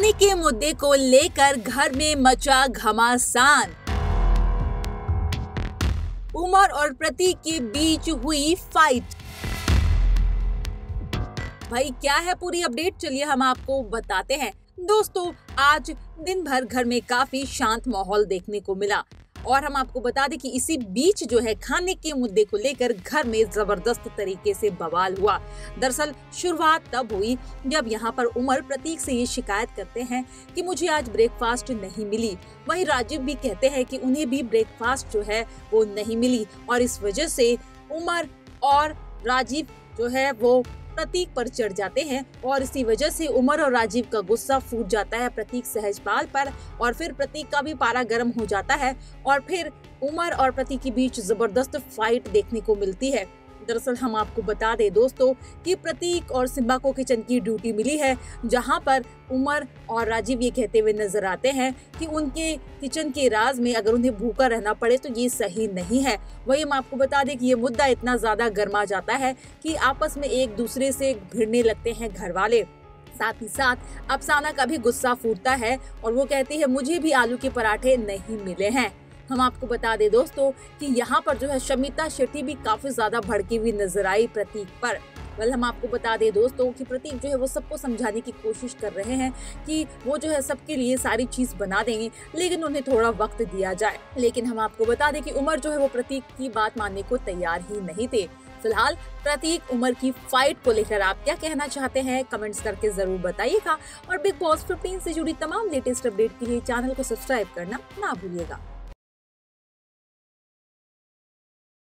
खाने के मुद्दे को लेकर घर में मचा घमासान। उमर और प्रतीक के बीच हुई फाइट भाई, क्या है पूरी अपडेट चलिए हम आपको बताते हैं। दोस्तों, आज दिन भर घर में काफ़ी शांत माहौल देखने को मिला। और हम आपको बता दें कि इसी बीच जो है खाने के मुद्दे को लेकर घर में ज़बरदस्त तरीके से बवाल हुआ। दरअसल, शुरुआत तब हुई जब यहाँ पर उमर प्रतीक से ये शिकायत करते हैं कि मुझे आज ब्रेकफास्ट नहीं मिली। वहीं राजीव भी कहते हैं कि उन्हें भी ब्रेकफास्ट जो है वो नहीं मिली और इस वजह से उमर और राजीव जो है वो प्रतीक पर चढ़ जाते हैं और इसी वजह से उमर और राजीव का गुस्सा फूट जाता है। प्रतीक सहजपाल पर और फिर प्रतीक का भी पारा गर्म हो जाता है और फिर उमर और प्रतीक के बीच ज़बरदस्त फाइट देखने को मिलती है। दरअसल हम आपको बता दें दोस्तों कि प्रतीक और सिम्बा को किचन की ड्यूटी मिली है, जहाँ पर उमर और राजीव ये कहते हुए नज़र आते हैं कि उनके किचन के राज में अगर उन्हें भूखा रहना पड़े तो ये सही नहीं है। वही हम आपको बता दें कि ये मुद्दा इतना ज़्यादा गर्मा जाता है कि आपस में एक दूसरे से भिड़ने लगते हैं घर वाले साथ ही साथ अफसाना का भी गुस्सा फूटता है और वो कहती है, मुझे भी आलू के पराठे नहीं मिले हैं। हम आपको बता दें दोस्तों कि यहाँ पर जो है शमिता शेट्टी भी काफ़ी ज़्यादा भड़की हुई नज़र आई प्रतीक पर। वेल, हम आपको बता दें दोस्तों कि प्रतीक जो है वो सबको समझाने की कोशिश कर रहे हैं कि वो जो है सबके लिए सारी चीज़ बना देंगे, लेकिन उन्हें थोड़ा वक्त दिया जाए। लेकिन हम आपको बता दें कि उमर जो है वो प्रतीक की बात मानने को तैयार ही नहीं थे। फ़िलहाल प्रतीक उमर की फाइट को लेकर आप क्या कहना चाहते हैं कमेंट्स करके ज़रूर बताइएगा। और बिग बॉस 15 से जुड़ी तमाम लेटेस्ट अपडेट के लिए चैनल को सब्सक्राइब करना ना भूलिएगा।